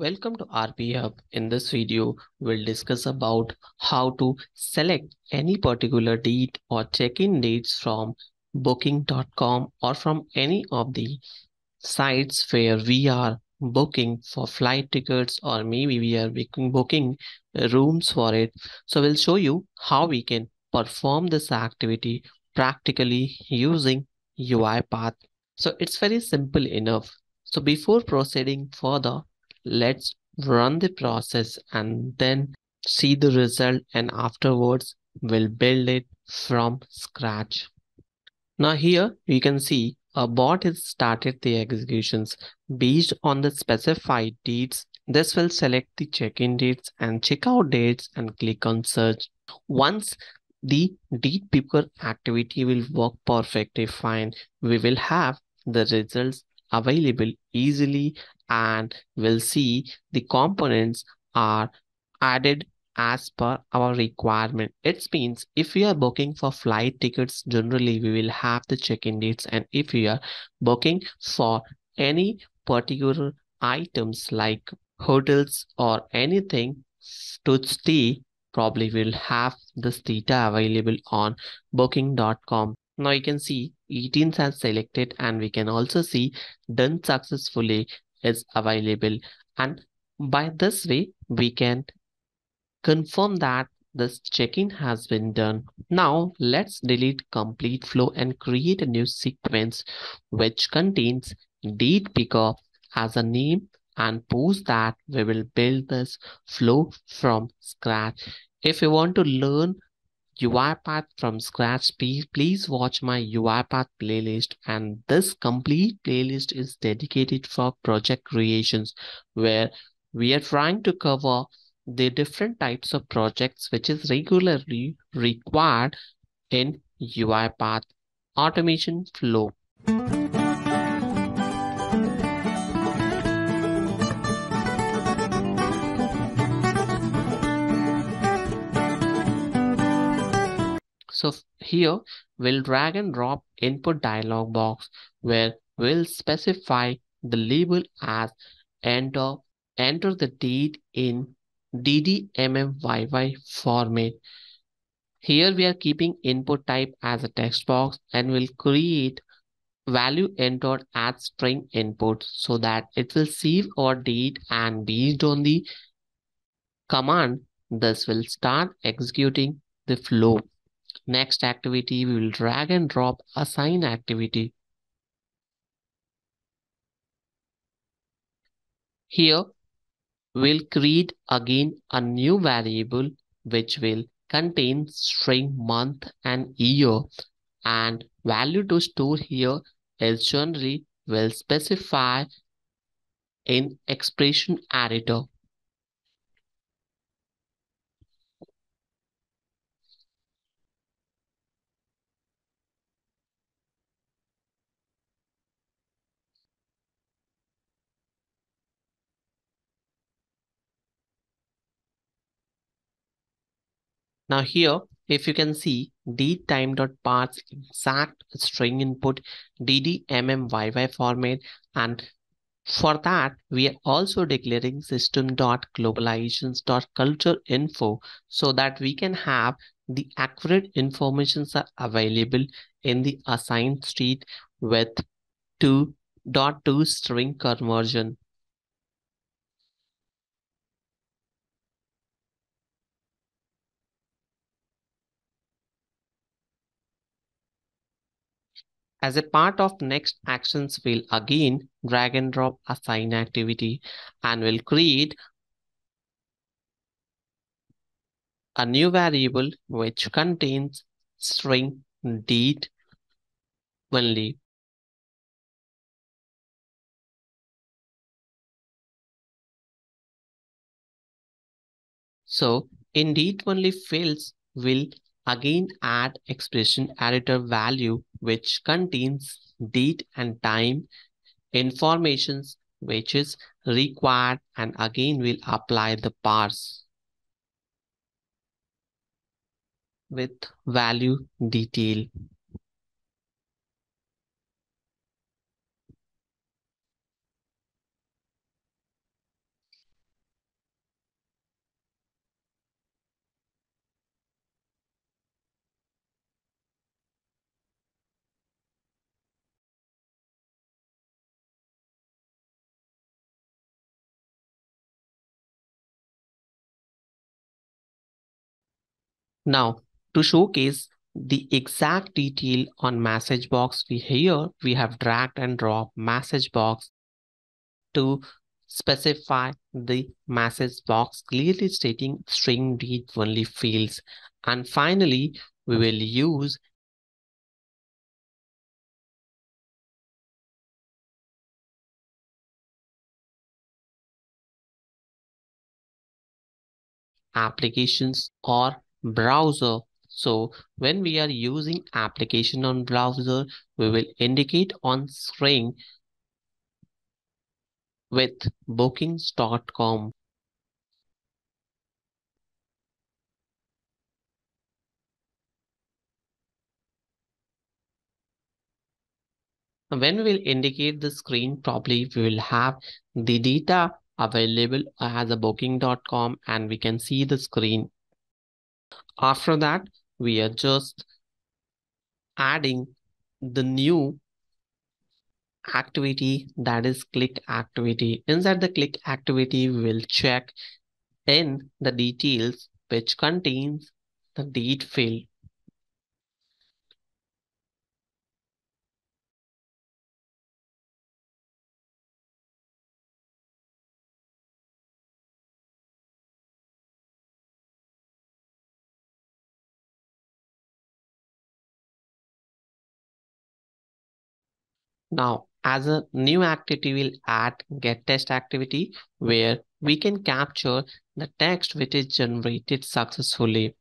Welcome to RPA Hub. In this video, we'll discuss about how to select any particular date or check-in dates from booking.com or from any of the sites where we are booking for flight tickets or maybe we are booking, booking rooms for it. So we'll show you how we can perform this activity practically using UiPath. So it's very simple enough. So before proceeding further, let's run the process and then see the result and afterwards we'll build it from scratch. Now here you can see a bot has started the executions based on the specified dates. This will select the check-in dates and checkout dates and click on search. Once the date picker activity will work perfectly fine, we will have the results available easily and we'll see the components are added as per our requirement. It means if we are booking for flight tickets, generally we will have the check-in dates. And if we are booking for any particular items like hotels or anything to stay, probably we'll have this data available on booking.com. Now you can see 18 has selected and we can also see done successfully is available and by this way we can confirm that this check-in has been done. Now let's delete complete flow and create a new sequence which contains date picker as a name and post that we will build this flow from scratch. If you want to learn UiPath from scratch, please, please watch my UiPath playlist. And this complete playlist is dedicated for project creations where we are trying to cover the different types of projects which is regularly required in UiPath automation flow. Here we'll drag and drop input dialog box where we'll specify the label as enter, enter the date in DDMMYY format. Here we are keeping input type as a text box and we'll create value entered as string input so that it will save our date and based on the command this will start executing the flow. Next activity, we will drag and drop assign activity. Here, we'll create again a new variable which will contain string month and year and value to store here is generally will specify in expression editor. Now here, if you can see d time dot parse exact string input ddmmyy format and for that we are also declaring system dot globalizations dot culture info so that we can have the accurate informations are available in the assigned state with two dot two string conversion As a part of next actions, we'll again drag and drop assign activity and we'll create a new variable which contains string date only. So in date only fields will Again, add expression editor value, which contains date and time informations which is required and again we'll apply the parse with value detail. Now, to showcase the exact detail on message box, we here we have dragged and drop message box to specify the message box clearly stating string read only fields. And finally, we will use applications or browser. So when we are using application on browser, we will indicate on string with bookings.com. When we will indicate the screen properly, we will have the data available as a booking.com and we can see the screen. After that, we are just adding the new activity that is click activity. Inside the click activity, we will check in the details which contains the date field. Now, as a new activity, we'll add get text activity where we can capture the text which is generated successfully.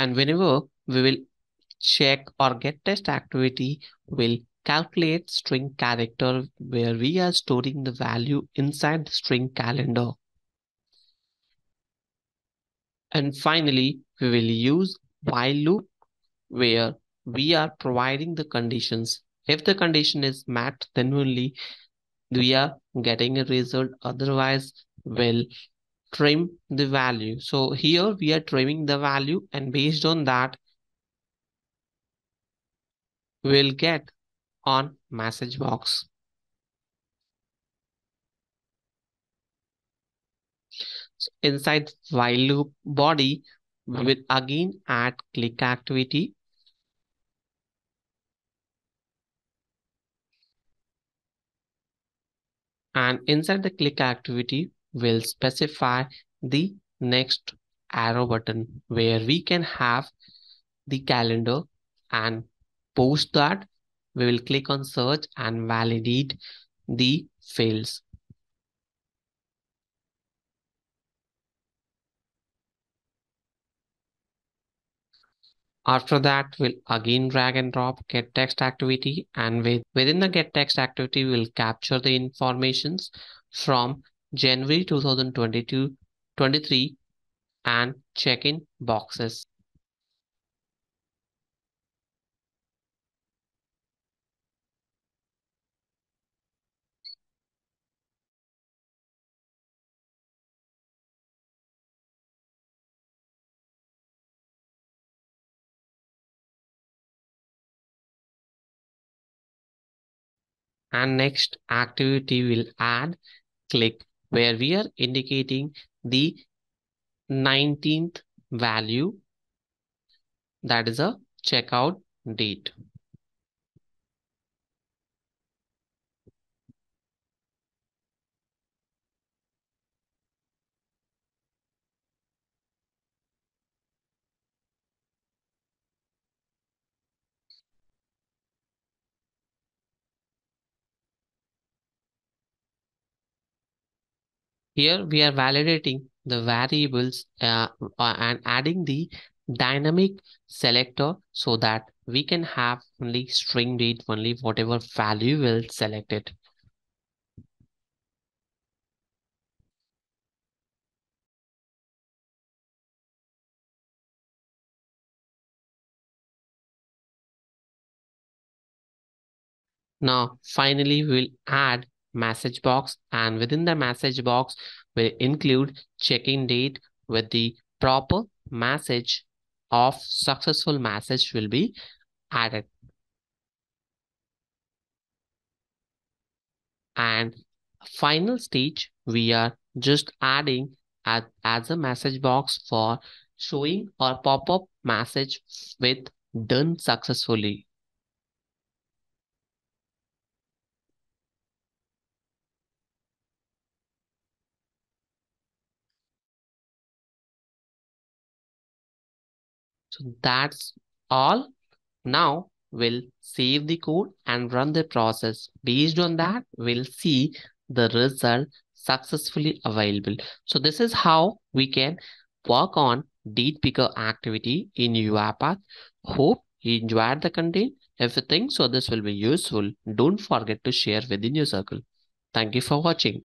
And whenever we will check or get text activity, will calculate string character where we are storing the value inside the string calendar. And finally, we will use while loop where we are providing the conditions. If the condition is met, then only we are getting a result. Otherwise, we'll trim the value. So here we are trimming the value and based on that, we'll get on message box. So inside while loop body, we will again add click activity. And inside the click activity, will specify the next arrow button where we can have the calendar and post that we will click on search and validate the fields. After that, we'll again drag and drop get text activity and with, within the get text activity, we'll capture the informations from January 2022 23 and check-in boxes. And next activity will add click where we are indicating the 19th value that is a checkout date. Here we are validating the variables uh, uh, and adding the dynamic selector so that we can have only string date only whatever value will select it. Now, finally, we'll add message box and within the message box will include check-in date with the proper message of successful message will be added. And final stage, we are just adding as, as a message box for showing our pop-up message with done successfully. So that's all. Now we'll save the code and run the process. Based on that, we'll see the result successfully available. So this is how we can work on date picker activity in UiPath. Hope you enjoyed the content. If you think so this will be useful, don't forget to share within your circle. Thank you for watching.